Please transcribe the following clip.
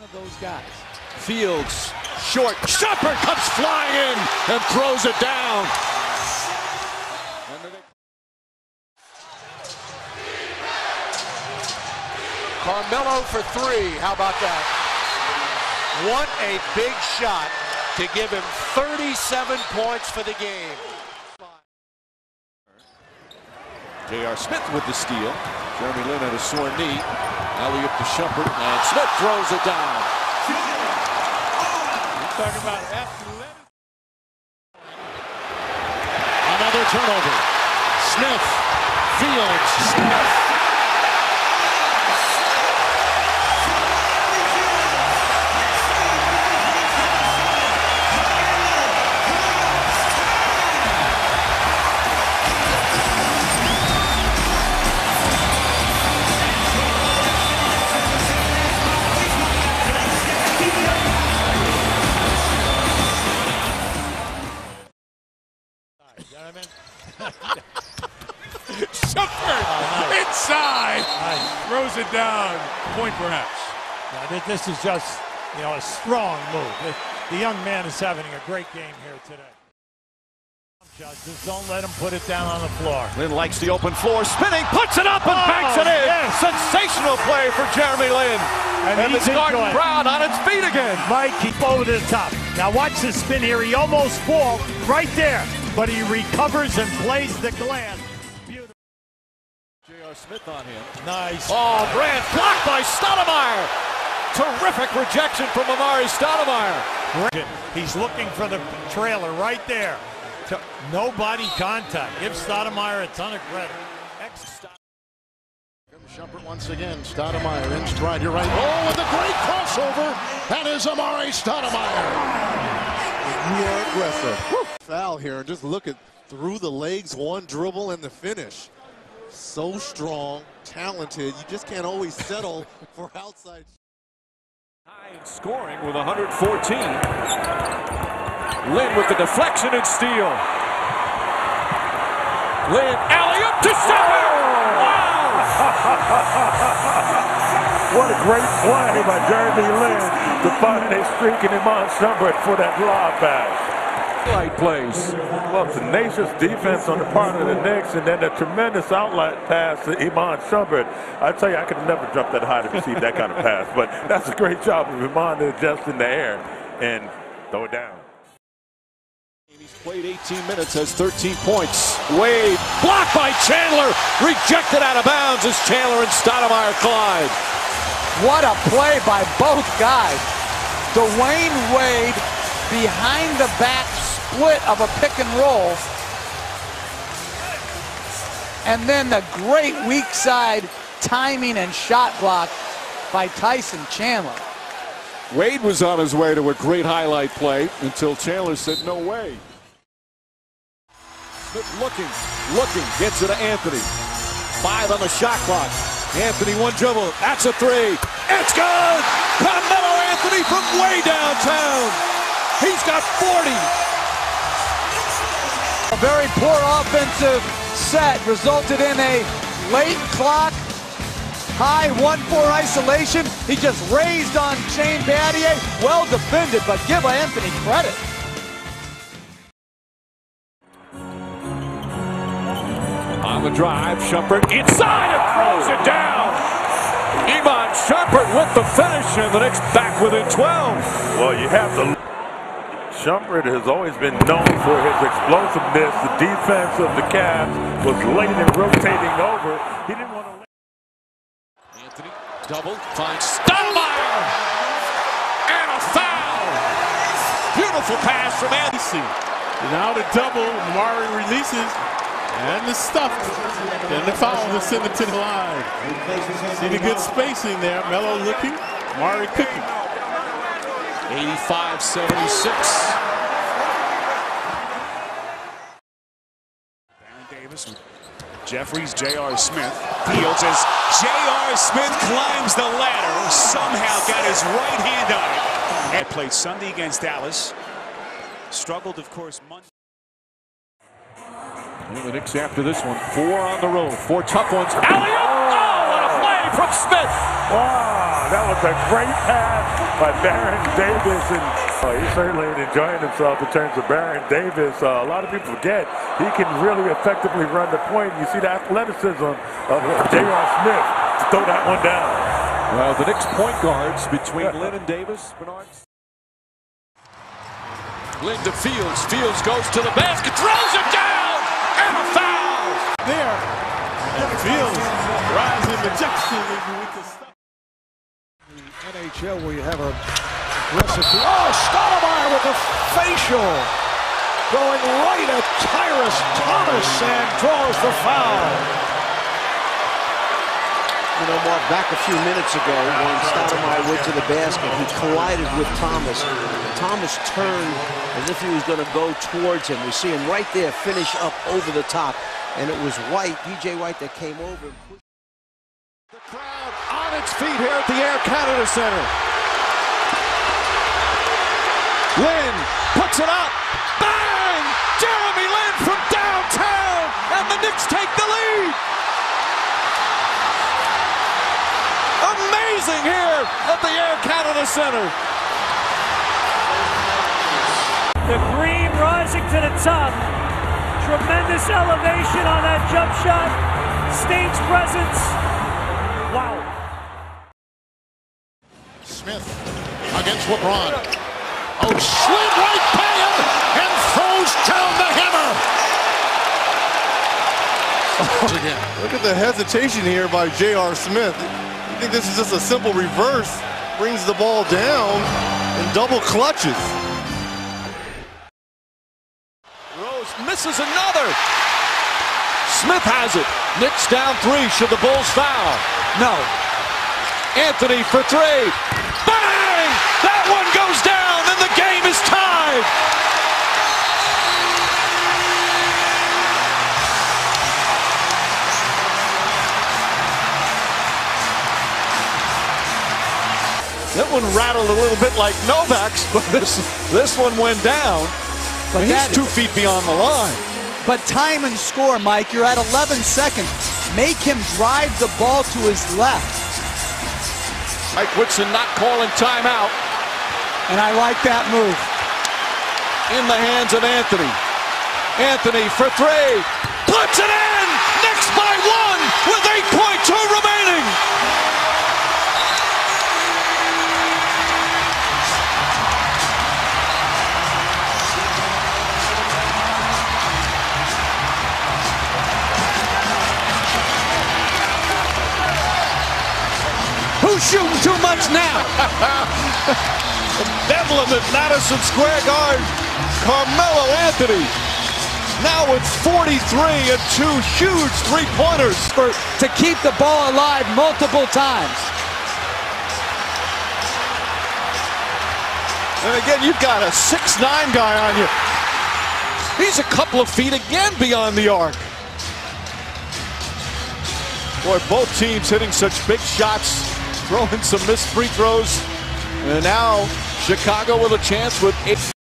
one of those guys. Fields, short, Shumpert comes flying in and throws it down. Carmelo for three. How about that? What a big shot to give him 37 points for the game. J.R. Smith with the steal. Jeremy Lin had a sore knee. Elliott to Shumpert, and Smith throws it down. You're talking about athletic. Another turnover. Smith, Fields, Smith. It down. Point perhaps. Now, this is just, you know, a strong move. The, the young man is having a great game here today. Just don't let him put it down on the floor. Lin likes the open floor, spinning, puts it up and oh, banks it in. yes. Sensational play for Jeremy Lin. And And, the he's Spartan enjoying it. crowd on its feet again. Mike, keep over to the top. Now watch the spin here. He almost falls right there, but he recovers and plays the glass. Beautiful. Smith on him. Nice. Oh, Grant blocked by Stoudemire. Terrific rejection from Amar'e Stoudemire. He's looking for the trailer right there. To- No body contact. Give Stoudemire a ton of credit. Ex- Shumpert once again. Stoudemire in stride. You're right. Oh, with a great crossover. That is Amar'e Stoudemire. You are aggressive. Woo. Foul here, and just look at through the legs, one dribble, and the finish. So strong, talented. You just can't always settle for outside. High in scoring with 114. Lin with the deflection and steal. Lin alley up to Shumpert. Wow! What a great play by Jeremy Lin to find a streak in Iman Shumpert for that lob pass. Light plays. Well, tenacious defense on the part of the Knicks, and then a tremendous outlet pass to Iman Shumpert. I tell you, I could have never jumped that high to receive that kind of pass, but that's a great job of Iman to adjust in the air and throw it down. He's played 18 minutes, has 13 points. Wade blocked by Chandler, rejected out of bounds as Chandler and Stoudemire collide. What a play by both guys. Dwyane Wade behind the back split of a pick and roll. And then the great weak side timing and shot block by Tyson Chandler. Wade was on his way to a great highlight play until Chandler said, no way. Smith looking, looking, gets it to Anthony. Five on the shot clock. Anthony, one dribble. That's a three. It's good! Carmelo Anthony from way downtown. He's got 40. A very poor offensive set resulted in a late clock, high 1-4 isolation. He just raised on Shane Battier. Well defended, but give Anthony credit. On the drive, Shumpert inside and throws it down. Iman Shumpert with the finish, and the Knicks back within 12. Well, you have to. Shumpert has always been known for his explosiveness. The defense of the Cavs was late in rotating over. He didn't want to. Anthony double finds Stoudemire and a foul. Beautiful pass from Anthony. Now the double, Mari releases, and the stuff. and the foul to send it to the line. See the good spacing there. Melo looking, Mari cooking. 85-76. Baron Davis Jeffries, J.R. Smith. Fields as J.R. Smith climbs the ladder, somehow got his right hand on it. And played Sunday against Dallas. Struggled, of course, Monday. And the Knicks after this one, four on the road, four tough ones. Alley-oop! Oh, what a play from Smith! Wow, that was a great pass by Baron Davis. And uh, he's certainly enjoying himself in terms of Baron Davis. Uh, a lot of people forget he can really effectively run the point. You see the athleticism of J.R. Smith to throw that one down. Well, the Knicks point guards between Lin and Davis. Bernard. Lin to Fields. Fields goes to the basket, throws it down, and a foul. There. And Fields rising majestically with the stop. NHL where you have a aggressive. Oh, Stoudemire with a facial. Going right at Tyrus Thomas and draws the foul. You know, Mark, back a few minutes ago when Stoudemire went to the basket, he collided with Thomas. Thomas turned as if he was going to go towards him. We see him right there finish up over the top. And it was White, DJ White, that came over and pushed. The crowd feet here at the Air Canada Center. Lin puts it up. Bang! Jeremy Lin from downtown, and the Knicks take the lead. Amazing here at the Air Canada Center. The green rising to the top. Tremendous elevation on that jump shot. Stage presence. Smith against LeBron. Oh, slid right by him and throws down the hammer. Again. Look at the hesitation here by J.R. Smith. You think this is just a simple reverse? Brings the ball down and double clutches. Rose misses another. Smith has it. Knicks down three. Should the Bulls foul? No. Anthony for three. Bang! That one goes down, and the game is tied. That one rattled a little bit like Novak's, but this this one went down. But He's two feet beyond the line. But time and score, Mike. You're at 11 seconds. Make him drive the ball to his left. Mike Woodson not calling timeout And I like that move. in the hands of Anthony. Anthony for three. Puts it in! Knicks by one with 8.2 remaining. Much now? Bedlam at Madison Square Garden. Carmelo Anthony. Now with 43 and two huge three-pointers. For, to keep the ball alive multiple times. And again, you've got a 6'9 guy on you. He's a couple of feet again beyond the arc. Boy, both teams hitting such big shots, throwing some missed free throws. And now Chicago with a chance with eight.